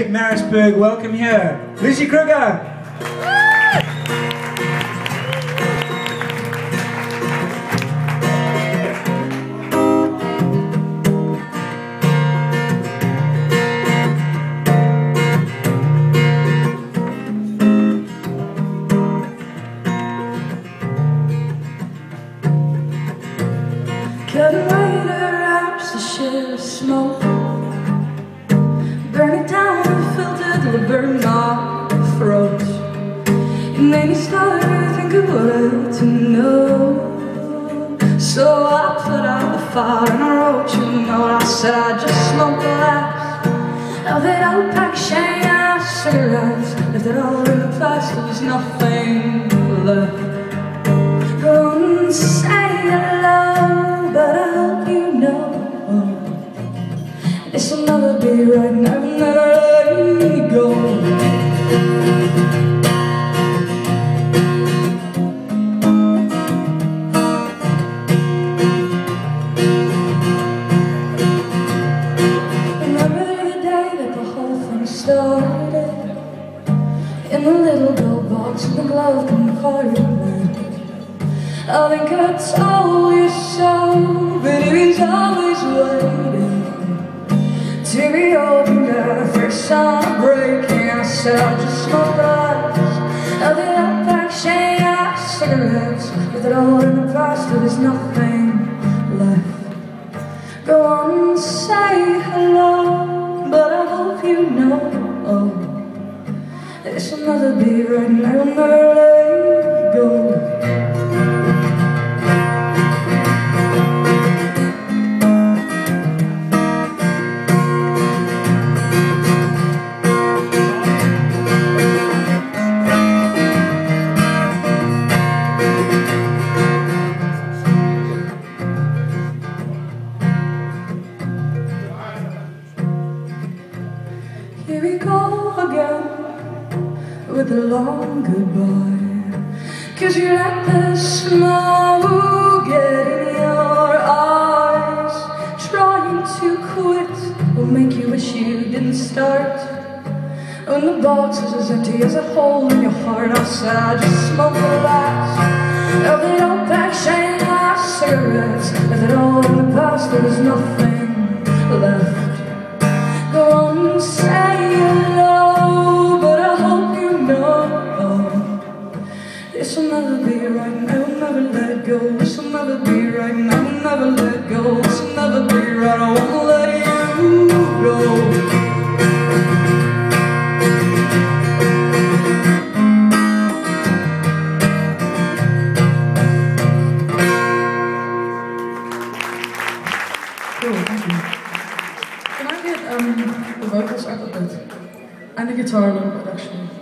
Pietermaritzburg, welcome here. Lucy Kruger. Cut the wraps, the shit of smoke So I put out the fire and I wrote you a note. I said I just smoked the last of it old pack Shanghai cigarettes. Left it all in the there's nothing left and say hello, but I hope you know. This will never be right, never, never let me go In the little gold box in the glove compartment I think I told you so, but he's always waiting. To be opened at first sign breaking I said just smoke eyes know This will be right, I'll never let go again with a long goodbye. Cause you let the smoke get in your eyes. Trying to quit will make you wish you didn't start. When the box is as empty as a hole in your heart, I just smoke the last of the old pack Shanghai cigarettes. If it all in the past, there was nothing never be right, will never let go will never be right, I won't let you go thank you. Can I get um, the vocals up a bit? And the guitar a little bit, actually.